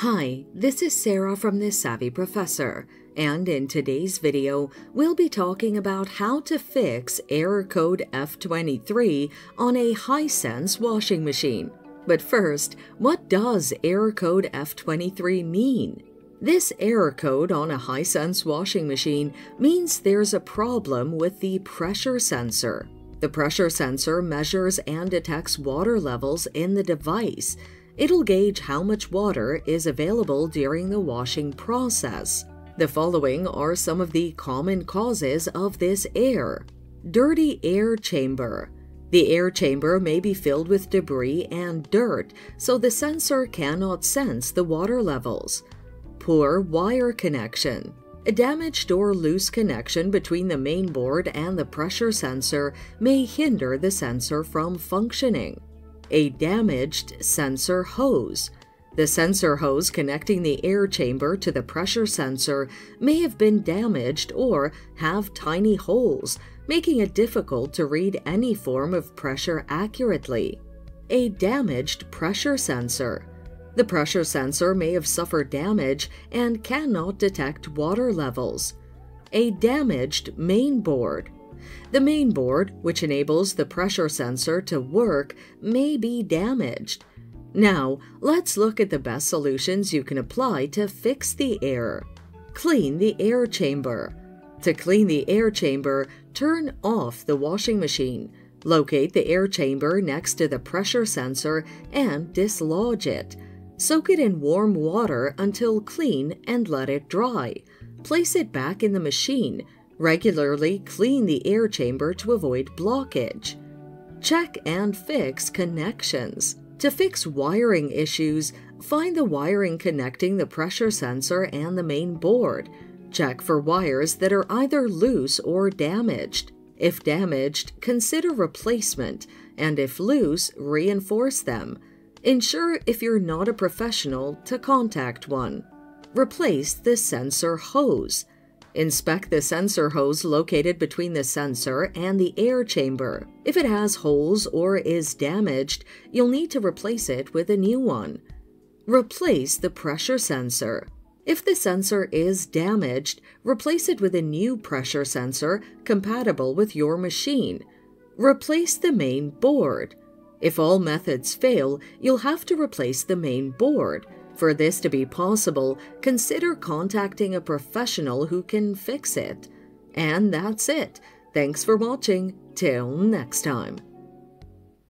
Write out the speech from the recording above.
Hi, this is Sarah from The Savvy Professor, and in today's video, we'll be talking about how to fix error code F23 on a Hisense washing machine. But first, what does error code F23 mean? This error code on a Hisense washing machine means there's a problem with the pressure sensor. The pressure sensor measures and detects water levels in the device. It'll gauge how much water is available during the washing process. The following are some of the common causes of this error. Dirty air chamber. The air chamber may be filled with debris and dirt, so the sensor cannot sense the water levels. Poor wire connection. A damaged or loose connection between the main board and the pressure sensor may hinder the sensor from functioning. A damaged sensor hose. The sensor hose connecting the air chamber to the pressure sensor may have been damaged or have tiny holes, making it difficult to read any form of pressure accurately. A damaged pressure sensor. The pressure sensor may have suffered damage and cannot detect water levels. A damaged mainboard. The main board, which enables the pressure sensor to work, may be damaged. Now, let's look at the best solutions you can apply to fix the error. Clean the air chamber. To clean the air chamber, turn off the washing machine. Locate the air chamber next to the pressure sensor and dislodge it. Soak it in warm water until clean and let it dry. Place it back in the machine. Regularly clean the air chamber to avoid blockage. Check and fix connections. To fix wiring issues, find the wiring connecting the pressure sensor and the main board. Check for wires that are either loose or damaged. If damaged, consider replacement, and if loose, reinforce them. Ensure if you're not a professional to contact one. Replace the sensor hose. Inspect the sensor hose located between the sensor and the air chamber. If it has holes or is damaged, you'll need to replace it with a new one. Replace the pressure sensor. If the sensor is damaged, replace it with a new pressure sensor compatible with your machine. Replace the main board. If all methods fail, you'll have to replace the main board. For this to be possible, consider contacting a professional who can fix it. And that's it. Thanks for watching. Till next time.